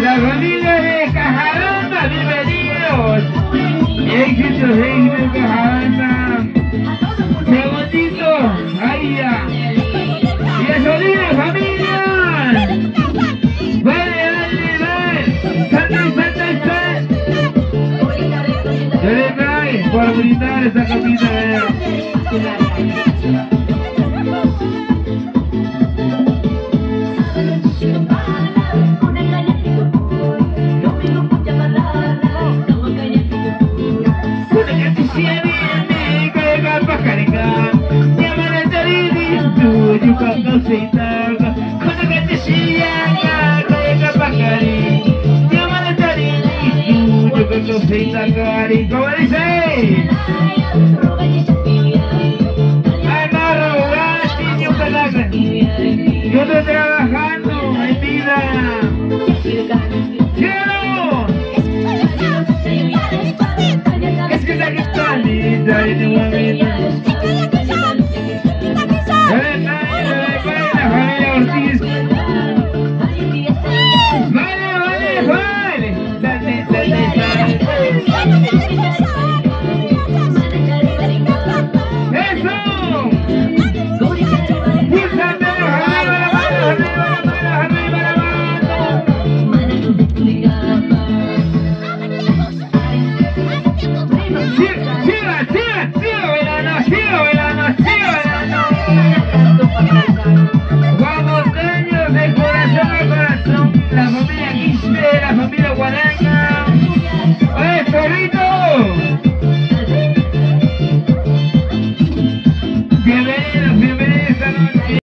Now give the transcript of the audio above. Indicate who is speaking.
Speaker 1: La familia de Cajaranda, bienvenidos. Éxitos, éxitos, Cajaranda. para brindar esa comida. ¿verdad? Thank you. Capita de ¿Cómo dice? Amarro, niño. Yo estoy trabajando en vida. ¡Cielo! Es que está linda y mamita. Dale, La familia Quispe, la familia Guaranga.